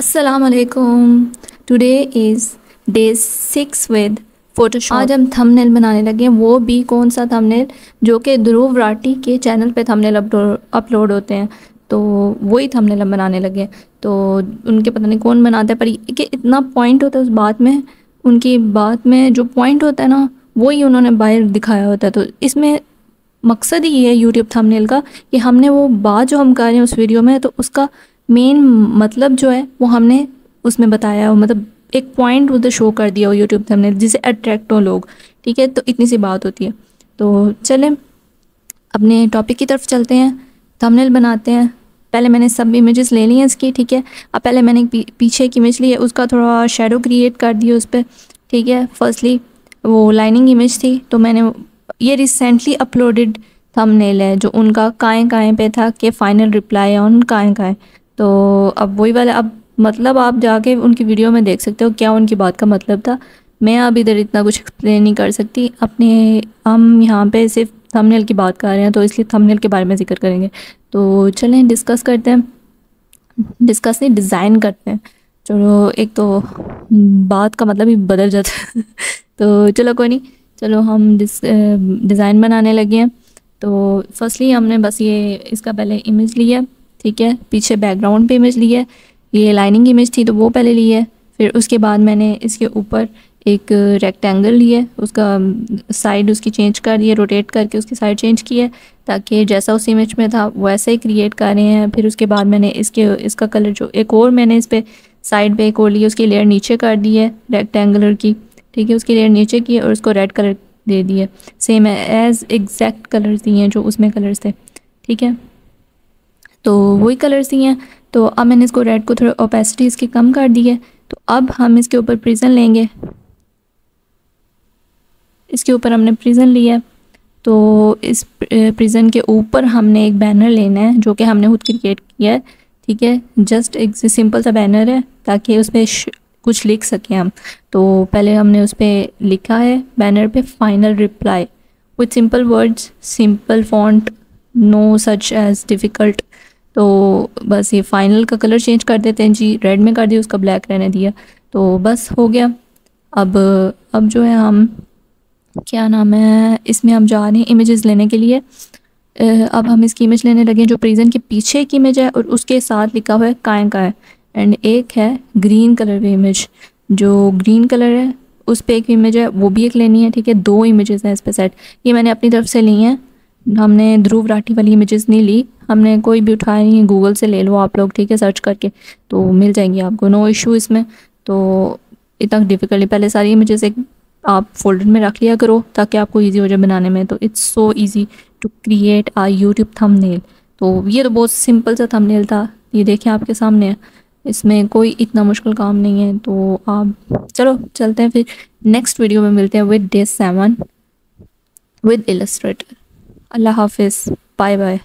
अस्सलाम वालेकुम today is day six with Photoshop आज हम थंबनेल बनाने लगे हैं। वो भी कौन सा थंबनेल जो कि ध्रुव राठी के चैनल पे थंबनेल अपलोड होते हैं। तो वही थंबनेल हम बनाने लगे तो उनके पता नहीं कौन बनाता है, पर कि इतना पॉइंट होता है उस बात में, उनकी बात में जो पॉइंट होता है ना, वही उन्होंने बाहर दिखाया होता है। तो इसमें मकसद ही है यूट्यूब थंबनेल का कि हमने वो बात जो हम कर रहे हैं उस वीडियो में तो उसका मेन मतलब जो है, वो हमने उसमें बताया हो मतलब एक पॉइंट उधर शो कर दिया हो यूट्यूब हमने, जिसे अट्रैक्ट हो लोग, ठीक है? तो इतनी सी बात होती है। तो चलें, अपने टॉपिक की तरफ़ चलते हैं थंबनेल बनाते हैं। पहले मैंने सब इमेजेस ले ली हैं इसकी, ठीक है? अब पहले मैंने पीछे की इमेज ली है, उसका थोड़ा शेडो क्रिएट कर दिया उस पर ठीक है? फर्स्टली वो लाइनिंग इमेज थी तो मैंने ये रिसेंटली अपलोडेड थंबनेल है, जो उनका काएँ काएँ पे था, कि फ़ाइनल रिप्लाई ऑन काएँ काएँ तो अब वही वाला, अब मतलब आप जाके उनकी वीडियो में देख सकते हो क्या उनकी बात का मतलब था। मैं अब इधर इतना कुछ एक्सप्लेन नहीं कर सकती। अपने, हम यहाँ पे सिर्फ़ थंबनेल की बात कर रहे हैं तो इसलिए थंबनेल के बारे में ज़िक्र करेंगे। तो चलें डिस्कस करते हैं। डिस्कस नहीं डिज़ाइन करते हैं। चलो, एक तो बात का मतलब ही बदल जाता है। तो चलो, कोई नहीं। चलो, हम डिज़ाइन बनाने लगे हैं। तो फर्स्टली हमने बस ये, इसका पहले इमेज लिया। ठीक है? पीछे बैकग्राउंड पे इमेज ली है। ये लाइनिंग इमेज थी तो वो पहले ली है। फिर उसके बाद मैंने इसके ऊपर एक रेक्टेंगल लिया उसका साइड उसकी चेंज कर दिए रोटेट करके उसकी साइड चेंज की है ताकि जैसा उस इमेज में था वैसे ही क्रिएट कर रहे हैं। फिर उसके बाद मैंने इसके, इसका कलर जो, एक और मैंने इस पर साइड पे एक और ली उसकी लेयर नीचे कर दी है रेक्टेंगुलर की। ठीक है? उसकी लेयर नीचे की और उसको रेड कलर दे दिए सेम एज एग्जैक्ट कलर्स दिए हैं जो उसमें कलर्स थे। ठीक है? तो वही कलर्स दिए हैं। तो अब मैंने इसको रेड को थोड़ा ओपेसिटी इसकी कम कर दी है। तो अब हम इसके ऊपर प्रिजन लेंगे। इसके ऊपर हमने प्रिजन लिया तो इस प्रिजन के ऊपर हमने एक बैनर लेना है, जो कि हमने खुद क्रिएट किया है। ठीक है? जस्ट एक सिंपल सा बैनर है, ताकि उस पर कुछ लिख सकें हम। तो पहले हमने उस पर लिखा है बैनर पे final reply with simple words simple font no such as difficult तो बस ये फाइनल का कलर चेंज कर देते हैं जी। रेड में कर दिया, उसका ब्लैक रहने दिया। तो बस हो गया। अब अब जो है हम, क्या नाम है, इसमें हम जा रहे हैं इमेजेस लेने के लिए। अब हम इसकी इमेज लेने लगे जो प्रिजन के पीछे की इमेज है और उसके साथ लिखा हुआ है काय का है। एंड एक है ग्रीन कलर की इमेज जो ग्रीन कलर है, उस पर एक इमेज है, वो भी एक लेनी है, ठीक है? दो इमेजेस हैं इस पर सेट ये मैंने अपनी तरफ़ से ली हैं। हमने ध्रुव राठी वाली इमेजेस नहीं ली। हमने कोई भी उठाया नहीं है। गूगल से ले लो आप लोग, ठीक है? सर्च करके तो मिल जाएँगी आपको। नो इशू इसमें। तो इतना डिफ़िकल्टी पहले सारी इमेजेस एक आप फोल्डर में रख लिया करो ताकि आपको इजी हो जाए बनाने में। तो it's so easy to create a YouTube thumbnail तो ये तो बहुत सिंपल सा थंबनेल था। ये देखें आपके सामने है। इसमें कोई इतना मुश्किल काम नहीं है। तो आप चलो, चलते हैं फिर। नेक्स्ट वीडियो में मिलते हैं with day seven with Illustrator अल्लाह हाफिज़। Bye bye